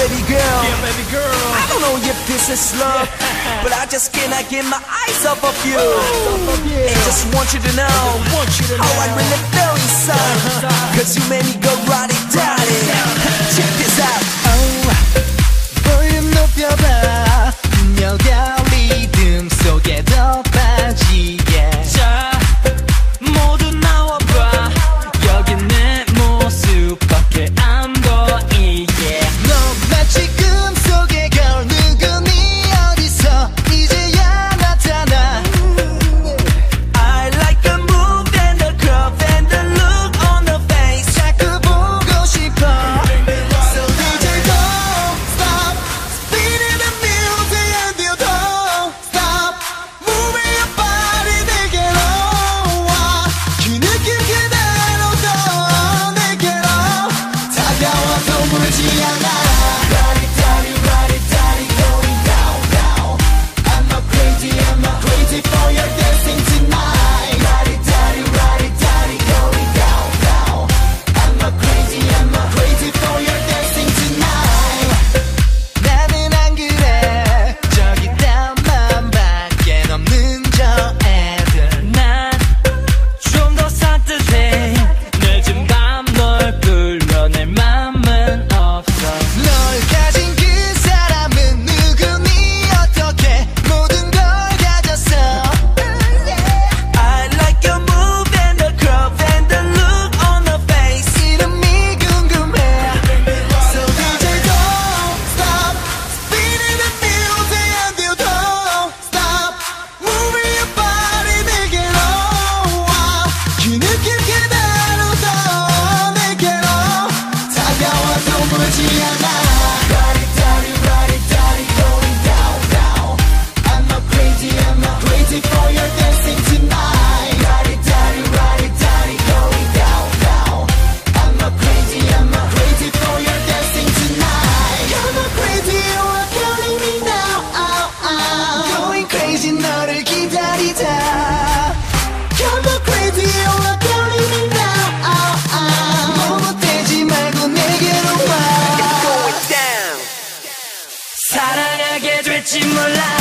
baby girl. Yeah, baby girl. I don't know if this is love, yeah. but I just cannot get my eyes off of you. Ooh, and just want you to know, want you to know. how I really feel my life